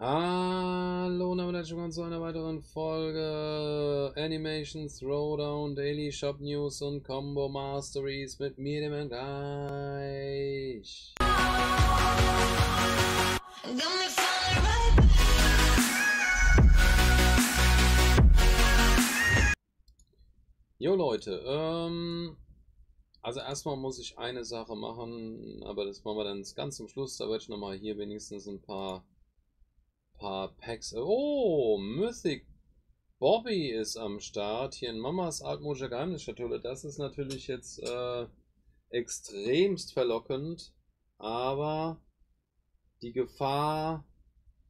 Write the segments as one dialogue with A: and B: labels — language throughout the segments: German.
A: Hallo und damit herzlich willkommen zu einer weiteren Folge Animations Throwdown, Daily Shop News und Combo Masteries mit mir, dem Herrn Gleich. Jo Leute, ähm, also erstmal muss ich eine Sache machen, aber das machen wir dann ganz zum Schluss. Da werde ich nochmal hier wenigstens ein paar Packs. Oh, Mythic Bobby ist am Start. Hier in Mamas altmodischer Geheimnisschatulle. Das ist natürlich jetzt äh, extremst verlockend, aber die Gefahr,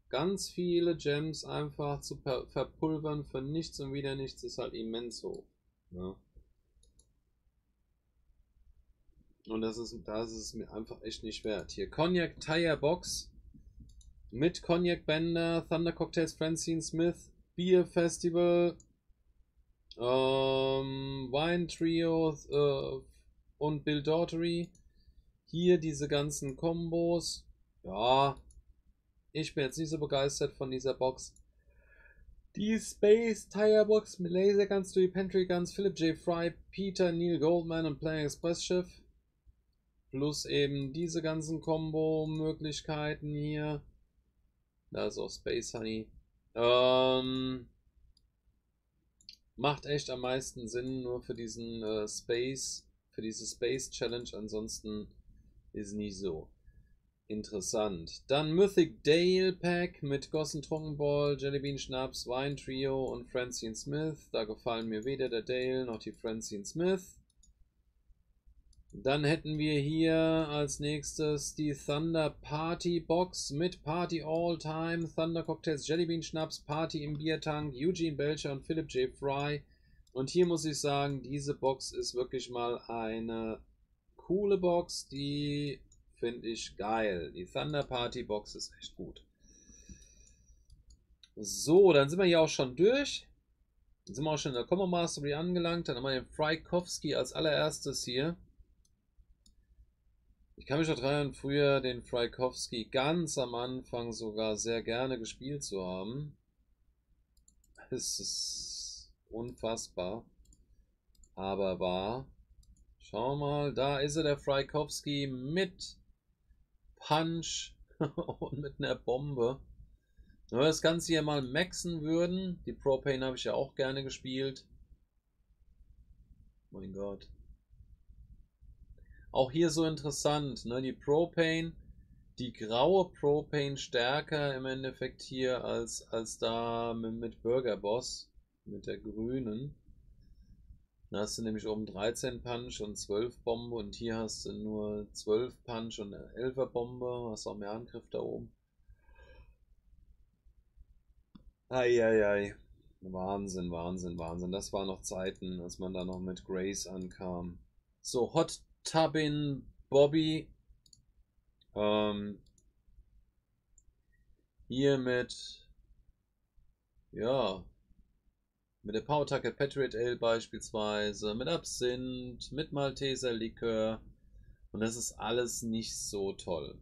A: ganz viele Gems einfach zu verpulvern für nichts und wieder nichts, ist halt immens hoch. Ne? Und das ist, das ist mir einfach echt nicht wert. Hier, Cognac Tire Box mit Cognac Bender, Thunder Cocktails, Francine Smith, Beer Festival, ähm, Wine Trio äh, und Bill Daughtery. Hier diese ganzen Kombos. Ja, ich bin jetzt nicht so begeistert von dieser Box. Die Space Tire Box mit Laser Guns, Dewey Pantry Guns, Philip J. Fry, Peter Neil Goldman und Playing Express Schiff. Plus eben diese ganzen Combo-Möglichkeiten hier. Da ist auch Space Honey. Ähm, macht echt am meisten Sinn nur für diesen äh, Space, für diese Space Challenge. Ansonsten ist nicht so interessant. Dann Mythic Dale Pack mit Gossen Trockenball, Jellybean Schnaps, Wine Trio und Francine Smith. Da gefallen mir weder der Dale noch die Francine Smith. Dann hätten wir hier als nächstes die Thunder Party Box mit Party All Time, Thunder Cocktails, Jellybean Schnaps, Party im Biertank, Eugene Belcher und Philip J. Fry. Und hier muss ich sagen, diese Box ist wirklich mal eine coole Box, die finde ich geil. Die Thunder Party Box ist echt gut. So, dann sind wir hier auch schon durch. Dann sind wir auch schon in der Combo Mastery angelangt. Dann haben wir den Frykowski als allererstes hier. Ich kann mich noch daran früher den Frykowski ganz am Anfang sogar sehr gerne gespielt zu haben. Es ist unfassbar. Aber wahr. Schauen wir mal, da ist er, der Frykowski mit Punch und mit einer Bombe. Wenn wir das Ganze hier mal maxen würden, die Propane habe ich ja auch gerne gespielt. Mein Gott. Auch hier so interessant, ne? Die Propane, die graue Propane stärker im Endeffekt hier als, als da mit, Burger Boss, mit der grünen. Da hast du nämlich oben 13 Punch und 12 Bombe und hier hast du nur 12 Punch und 11er Bombe. Hast auch mehr Angriff da oben. Eieiei. Wahnsinn, Wahnsinn, Wahnsinn. Das waren noch Zeiten, als man da noch mit Grace ankam. So, Hot Tubin Bobby. Ähm, hier mit, ja, mit der Power-Attacke Patriot Ale beispielsweise, mit Absinth, mit Malteser Likör. Und das ist alles nicht so toll.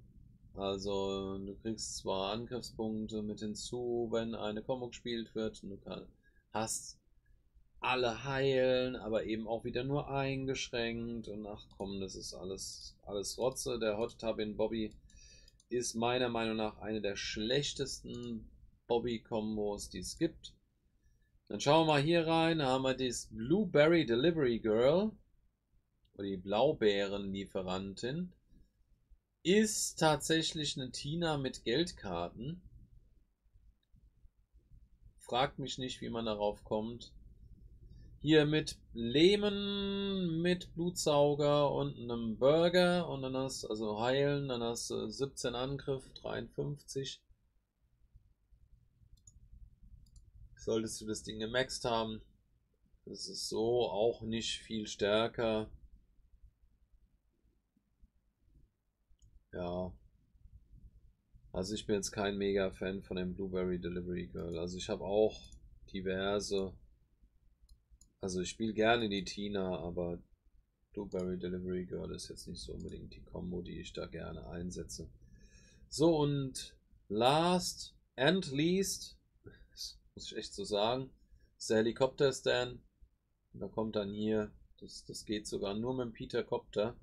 A: Also, du kriegst zwar Angriffspunkte mit hinzu, wenn eine Combo gespielt wird, und du kann, hast alle heilen, aber eben auch wieder nur eingeschränkt. Und ach komm, das ist alles, alles Rotze. Der Hot Tubin Bobby ist meiner Meinung nach eine der schlechtesten Bobby-Kombos, die es gibt. Dann schauen wir mal hier rein. Da haben wir das Blueberry Delivery Girl. Oder die Blaubeerenlieferantin. Ist tatsächlich eine Tina mit Geldkarten. Fragt mich nicht, wie man darauf kommt. Hier mit Lehmen, mit Blutsauger und einem Burger. Und dann hast also heilen, dann hast du 17 Angriff, 53. Solltest du das Ding gemaxt haben. Das ist so auch nicht viel stärker. Ja. Also ich bin jetzt kein mega Fan von dem Blueberry Delivery Girl. Also ich habe auch diverse also ich spiele gerne die Tina, aber Blueberry Delivery Girl ist jetzt nicht so unbedingt die Combo, die ich da gerne einsetze. So und last and least, muss ich echt so sagen, ist der Helikopter-Stand. Und da kommt dann hier, das, das geht sogar nur mit dem Peter Copter.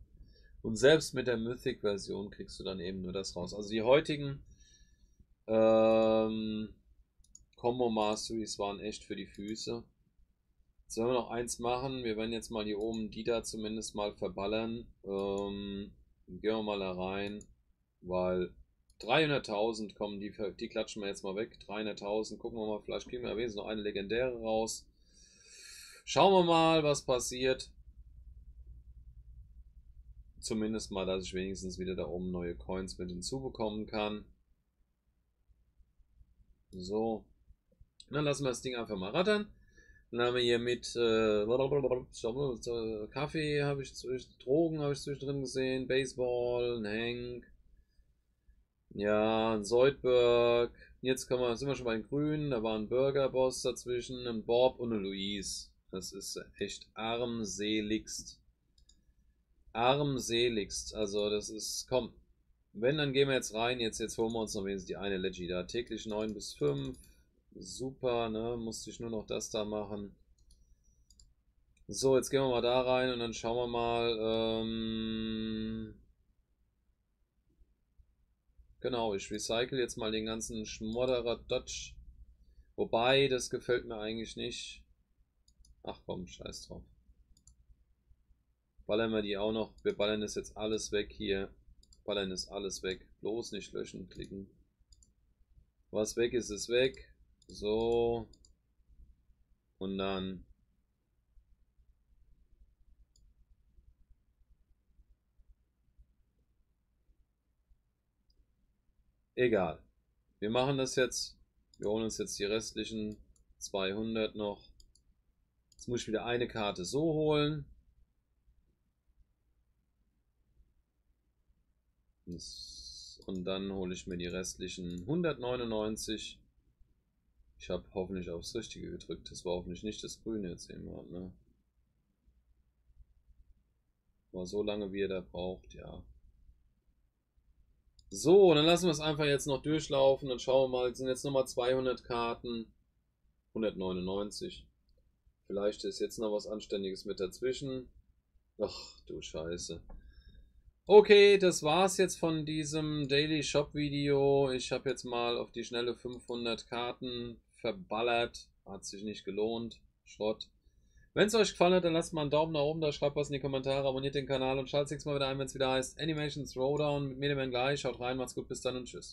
A: Und selbst mit der Mythic-Version kriegst du dann eben nur das raus. Also die heutigen ähm, Combo Masteries waren echt für die Füße. Jetzt werden wir noch eins machen. Wir werden jetzt mal hier oben die da zumindest mal verballern. Ähm, gehen wir mal da rein, weil 300.000 kommen, die, die klatschen wir jetzt mal weg. 300.000, gucken wir mal, vielleicht kriegen wir wenigstens noch eine legendäre raus. Schauen wir mal, was passiert. Zumindest mal, dass ich wenigstens wieder da oben neue Coins mit hinzubekommen kann. So. Dann lassen wir das Ding einfach mal rattern. Dann haben wir hier mit äh, Kaffee habe ich Drogen habe ich zwischendrin gesehen, Baseball, ein Hank, ja, ein Soldberg. Jetzt kann man, sind wir schon bei den Grünen, da war ein Burgerboss dazwischen, ein Bob und eine Louise. Das ist echt armseligst armseligst. Also das ist, komm, wenn, dann gehen wir jetzt rein. Jetzt, jetzt holen wir uns noch wenigstens die eine Leggy da. Täglich 9 bis 5. Super, ne? Musste ich nur noch das da machen. So, jetzt gehen wir mal da rein und dann schauen wir mal. Ähm genau, ich recycle jetzt mal den ganzen Schmodderer Dodge. Wobei, das gefällt mir eigentlich nicht. Ach komm, scheiß drauf. Ballern wir die auch noch. Wir ballern das jetzt alles weg hier. Ballern ist alles weg. Bloß nicht löschen, klicken. Was weg ist, ist weg. So. Und dann. Egal. Wir machen das jetzt. Wir holen uns jetzt die restlichen 200 noch. Jetzt muss ich wieder eine Karte so holen. Und dann hole ich mir die restlichen 199. Ich habe hoffentlich aufs Richtige gedrückt. Das war hoffentlich nicht das Grüne jetzt eben. Ne? War so lange, wie er da braucht, ja. So, dann lassen wir es einfach jetzt noch durchlaufen. Dann schauen wir mal, es sind jetzt nochmal 200 Karten. 199. Vielleicht ist jetzt noch was Anständiges mit dazwischen. Ach, du Scheiße. Okay, das war's jetzt von diesem Daily Shop Video. Ich habe jetzt mal auf die schnelle 500 Karten verballert. Hat sich nicht gelohnt. Schrott. Wenn es euch gefallen hat, dann lasst mal einen Daumen nach oben da, schreibt was in die Kommentare, abonniert den Kanal und schaltet nächstes Mal wieder ein, wenn es wieder heißt Animations Throwdown mit mir dem gleich. Schaut rein, macht's gut, bis dann und tschüss.